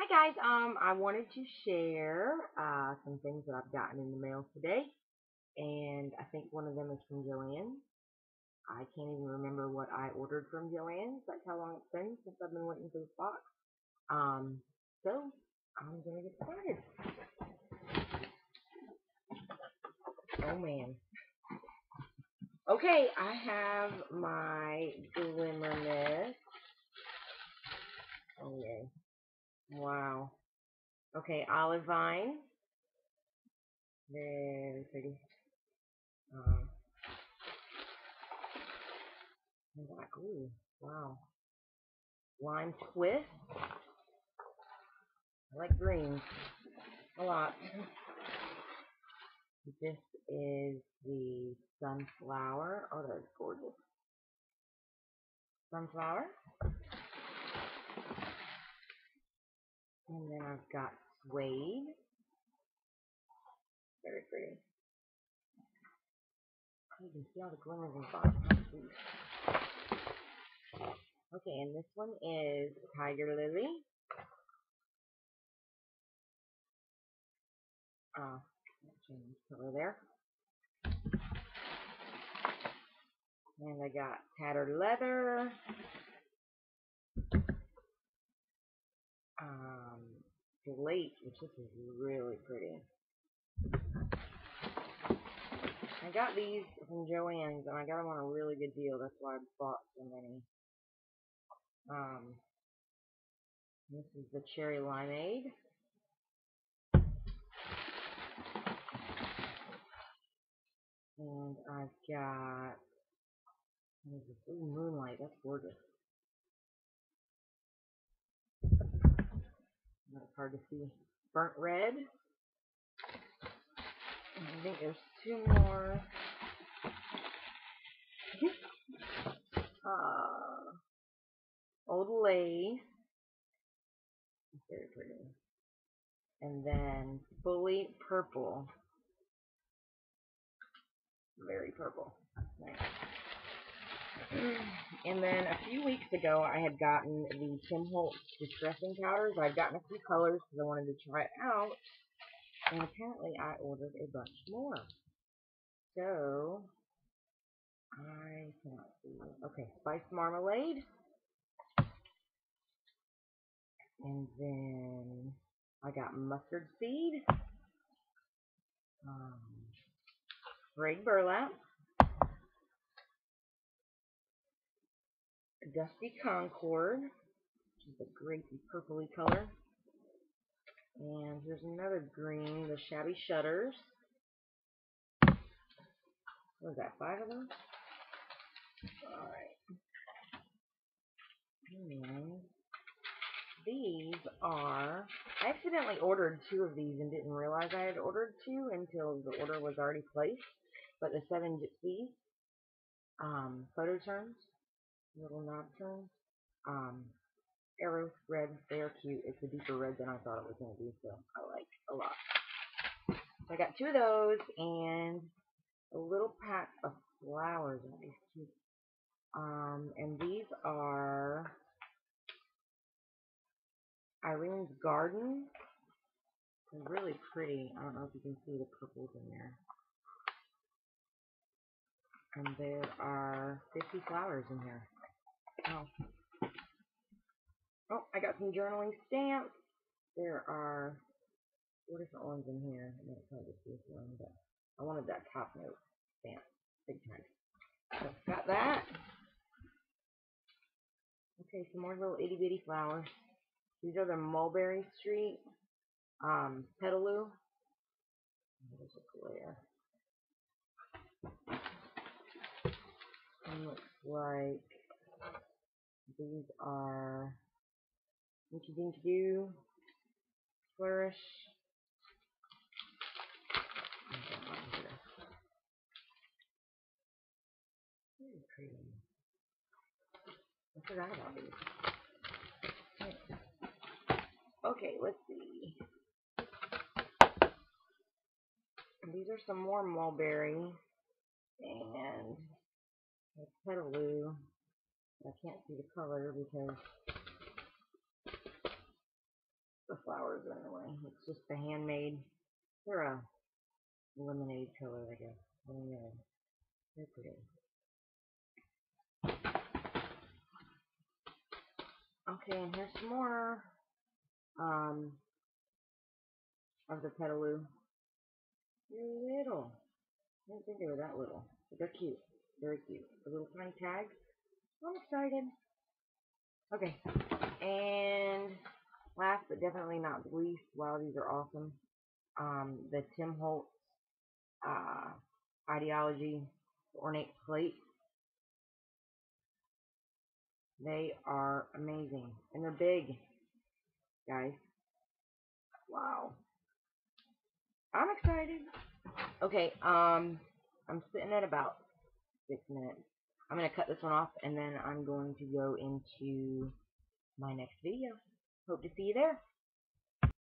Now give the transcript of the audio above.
Hi guys, um, I wanted to share uh, some things that I've gotten in the mail today, and I think one of them is from Joann. I can't even remember what I ordered from Joann's. That's how long it's been since I've been waiting for this box. Um, so I'm gonna get started. Oh man. Okay, I have my Glimmer Mist. Oh. Wow. Okay, olive vine. Very pretty. Uh, black. Ooh, wow. Lime twist. I like green a lot. This is the sunflower. Oh, that's gorgeous. Sunflower. And then I've got suede. Very pretty. You can see all the glimmers and spots. Okay, and this one is Tiger Lily. Uh, change color there. And I got tattered leather. Um, slate, which is really pretty. I got these from Joann's, and I got them on a really good deal. That's why I bought so many. Um, this is the cherry limeade. And I've got what is this? Ooh, moonlight. That's gorgeous. Not hard to see. Burnt red. I think there's two more. uh, Old Lace. Very pretty. And then fully purple. Very purple. Nice. And then a few weeks ago, I had gotten the Tim Holtz distressing powders. I've gotten a few colors because I wanted to try it out. And apparently I ordered a bunch more. So, I cannot see. Okay, spice marmalade. And then I got mustard seed. Um, Greg burlap. Dusty Concord, which is a grapey purpley color. And here's another green, the Shabby Shutters. What is that, five of them? Alright. And these are, I accidentally ordered two of these and didn't realize I had ordered two until the order was already placed. But the Seven Gypsies um, photo turns little knob turns. Um, arrow red, they are cute. It's a deeper red than I thought it was going to be, so I like a lot. So I got two of those and a little pack of flowers. These cute. Um, and these are Irene's Garden. They're really pretty. I don't know if you can see the purples in there. And there are 50 flowers in here. Oh. Oh, I got some journaling stamps. There are four different ones in here. I know if this one, but I wanted that top note stamp. Big time. So, got that. Okay, some more little itty bitty flowers. These are the Mulberry Street um, Petaloo. There's a glare. It looks like these are what you think to do. Flourish. I forgot about these. Okay, let's see. These are some more mulberry and petaloo. I can't see the color because the flowers are in the way. It's just the handmade. They're a lemonade color, I guess. Lemonade. They're pretty. Okay, and here's some more um, of the Petaloo. They're little. I didn't think they were that little. But they're cute. Very cute. The little tiny tags. I'm excited. Okay. And last but definitely not least, wow, these are awesome. Um, the Tim Holtz uh, Idea-ology ornate plate. They are amazing. And they're big, guys. Wow. I'm excited. Okay, um, I'm sitting at about six minutes. I'm going to cut this one off, and then I'm going to go into my next video. Hope to see you there.